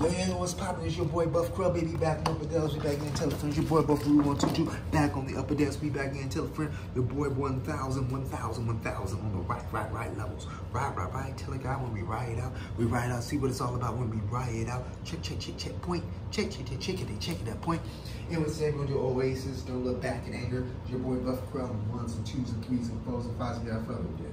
Man, what's poppin'? It's your boy Buff Krub, baby, back on Upper Dells. We back in tell a friend. Your boy Buff Blue 122, back on the Upper Dells. We back in tell a friend. Your boy 1000, 1000, 1000 on the right, right, right levels. Right, right, right. Tell a guy when we ride out. We ride out, see what it's all about when we ride out. Check, check, check, check, point. Check, check, check, check it, check it, that point. And what's saying on your Oasis, don't look back in anger. Your boy Buff Krub, ones and twos and threes and fours and fives. We got fun with it.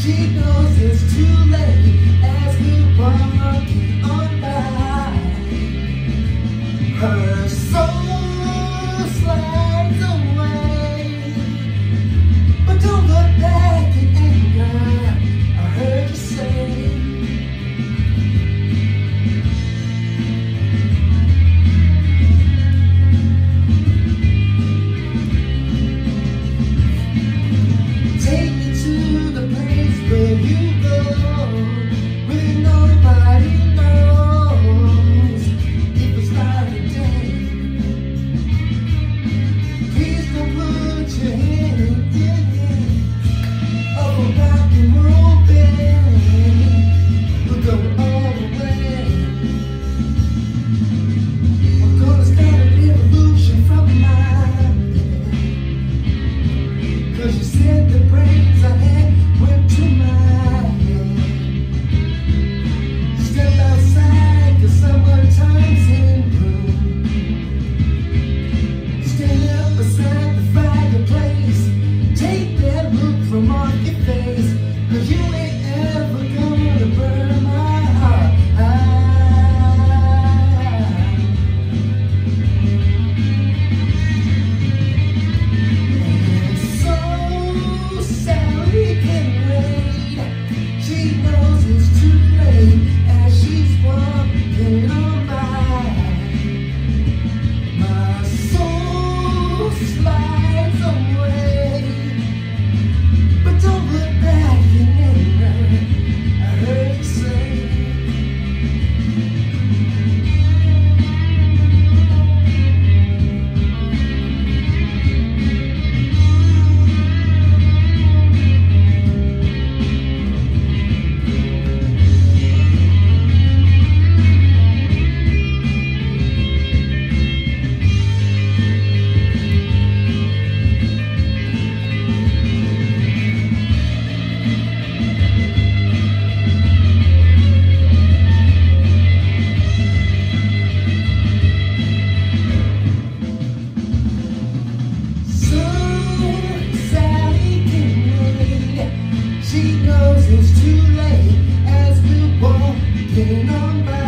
She knows it's too late as we walk. to him. These lights She knows it's too late as we walk walking on by.